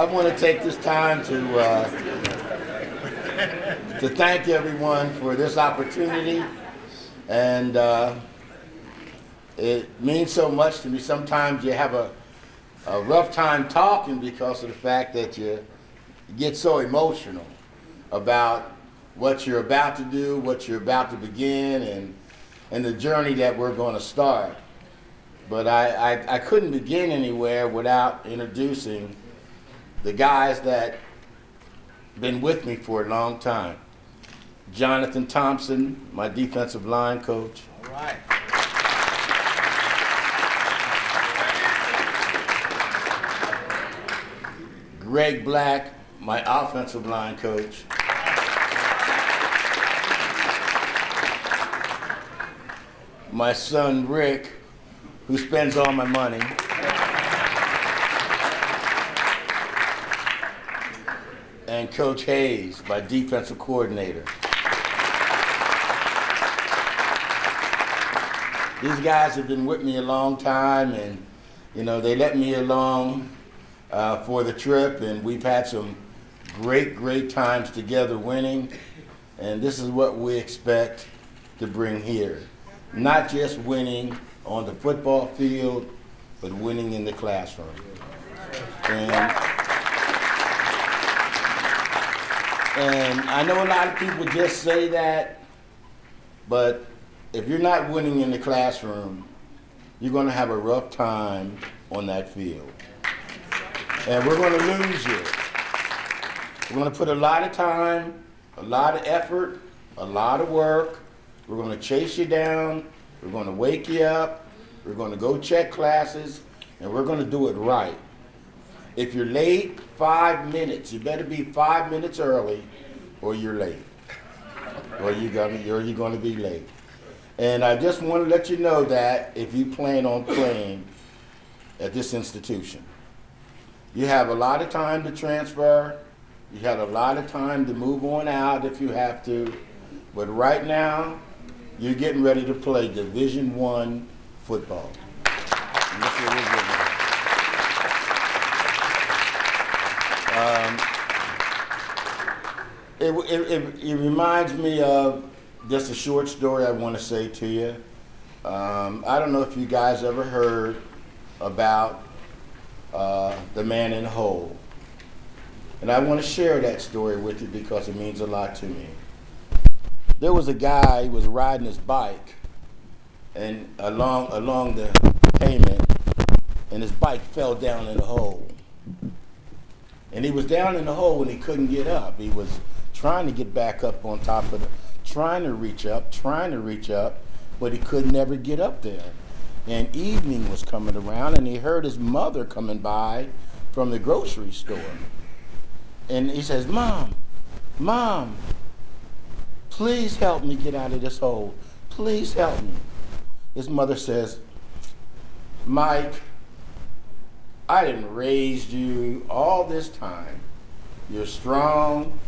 I want to take this time to uh, to thank everyone for this opportunity, and uh, it means so much to me. Sometimes you have a, a rough time talking because of the fact that you get so emotional about what you're about to do, what you're about to begin, and and the journey that we're going to start. But I, I, I couldn't begin anywhere without introducing the guys that been with me for a long time. Jonathan Thompson, my defensive line coach. All right. Greg Black, my offensive line coach. My son Rick, who spends all my money. And Coach Hayes, my defensive coordinator. These guys have been with me a long time, and you know they let me along uh, for the trip, and we've had some great, great times together winning. And this is what we expect to bring here. Not just winning on the football field, but winning in the classroom. And, and I know a lot of people just say that, but if you're not winning in the classroom, you're going to have a rough time on that field. And we're going to lose you. We're going to put a lot of time, a lot of effort, a lot of work. We're going to chase you down. We're going to wake you up. We're going to go check classes, and we're going to do it right. If you're late five minutes, you better be five minutes early, or you're late, or you're gonna, or you're going to be late. And I just want to let you know that if you plan on playing at this institution, you have a lot of time to transfer. You have a lot of time to move on out if you have to. But right now, you're getting ready to play Division One football. And this is what we're doing. Um, it, it, it, it reminds me of just a short story I want to say to you. Um, I don't know if you guys ever heard about uh, the man in the hole. And I want to share that story with you because it means a lot to me. There was a guy, he was riding his bike and along along the pavement, and his bike fell down in the hole. And he was down in the hole and he couldn't get up. He was trying to get back up on top of the, trying to reach up, trying to reach up, but he could never get up there. And evening was coming around and he heard his mother coming by from the grocery store. And he says, Mom, Mom, please help me get out of this hole. Please help me. His mother says, Mike, I didn't raise you all this time. You're strong.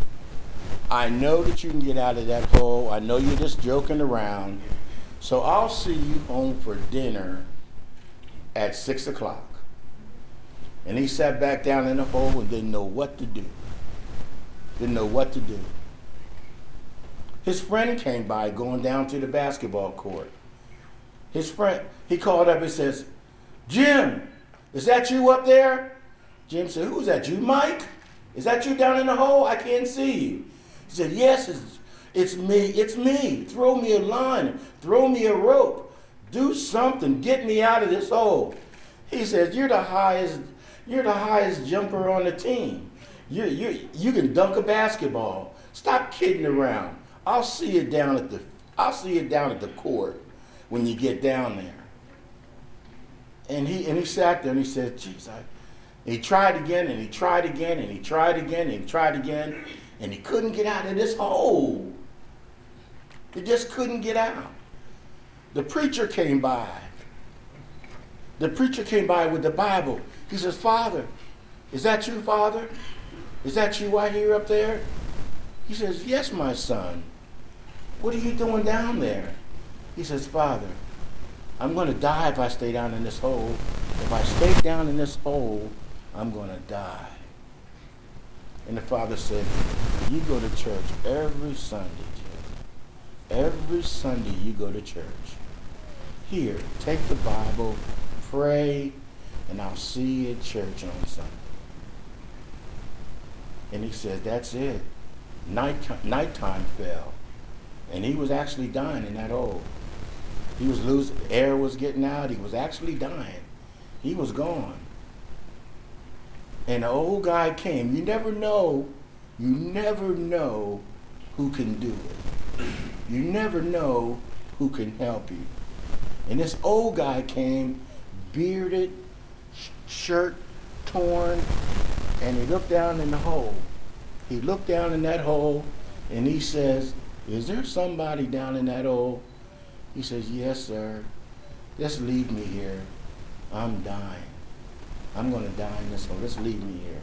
I know that you can get out of that hole. I know you're just joking around. So I'll see you home for dinner at six o'clock. And he sat back down in the hole and didn't know what to do. Didn't know what to do. His friend came by going down to the basketball court. His friend, he called up and says, Jim, is that you up there? Jim said, Who's that? You, Mike? Is that you down in the hole? I can't see you. He said, Yes, it's, it's me. It's me. Throw me a line. Throw me a rope. Do something. Get me out of this hole. He says, You're the highest, you're the highest jumper on the team. You, you, you can dunk a basketball. Stop kidding around. I'll see you down at the I'll see you down at the court when you get down there. And he and he sat there and he said, Geez, I he tried again and he tried again and he tried again and he tried again and he couldn't get out of this hole. He just couldn't get out. The preacher came by. The preacher came by with the Bible. He says, Father, is that you, Father? Is that you right here up there? He says, Yes, my son. What are you doing down there? He says, Father, I'm going to die if I stay down in this hole. If I stay down in this hole, I'm going to die. And the father said, You go to church every Sunday, Jim. Every Sunday you go to church. Here, take the Bible, pray, and I'll see you at church on Sunday. And he said, That's it. Night, nighttime fell. And he was actually dying in that hole. He was losing, air was getting out. He was actually dying. He was gone. And the old guy came. You never know, you never know who can do it. You never know who can help you. And this old guy came, bearded, sh- shirt torn, and he looked down in the hole. He looked down in that hole and he says, Is there somebody down in that hole? He says, Yes, sir. Just leave me here. I'm dying. I'm going to die in this hole. Just leave me here.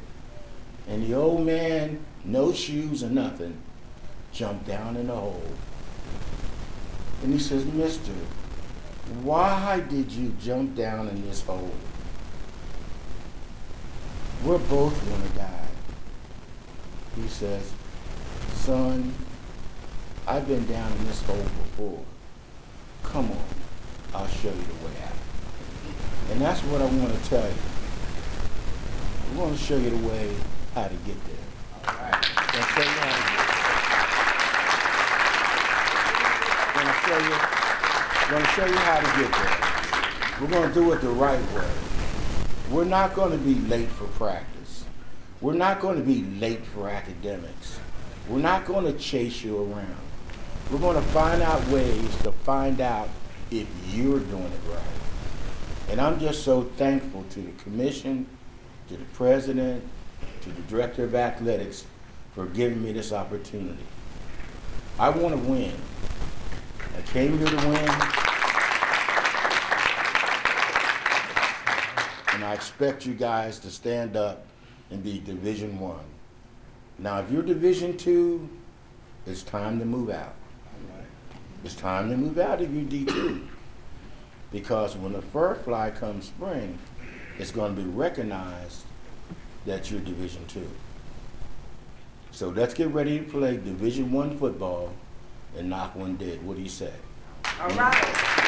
And the old man, no shoes or nothing, jumped down in the hole. And he says, Mister, why did you jump down in this hole? We're both going to die. He says, Son, I've been down in this hole before. Come on, I'll show you the way out. And that's what I want to tell you. I want to show you the way how to get there. All right. I'm going to show you, I'm going to show you how to get there. We're going to do it the right way. We're not going to be late for practice. We're not going to be late for academics. We're not going to chase you around. We're going to find out ways to find out if you're doing it right. And I'm just so thankful to the commission, to the president, to the director of athletics for giving me this opportunity. I want to win. I came here to win. And I expect you guys to stand up and be Division One. Now, if you're Division Two, it's time to move out. It's time to move out of you're D2. Because when the fur fly comes spring, it's going to be recognized that you're Division Two. So let's get ready to play Division One football and knock one dead. What do you say? All right.